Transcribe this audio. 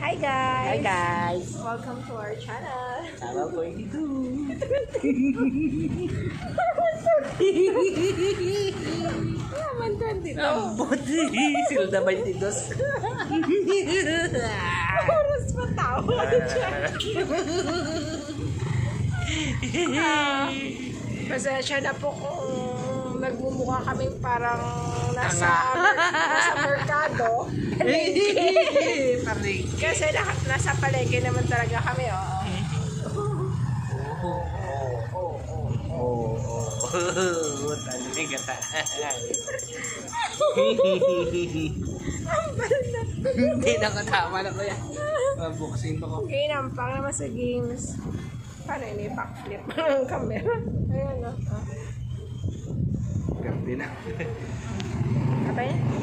Hi guys! Hi guys! Welcome to our channel. Channel 22. Naman doon dito. Buti! Silda 22. Oras pa tao. Pasensya na po kung nagmumukha kaming parang nasa, nasa merkado. Paring. Kasi na, nasa palengke naman talaga kami, oh. Oo, oo, oo, oo. Tanay ka ta. Hindi na ko tama na ko yan. Mabukasin ko. Okay, nampang naman sa games. Paano ini backflip ang camera? Ayan, oh. oh. Gabi na. Okay? Bye! Hi guys!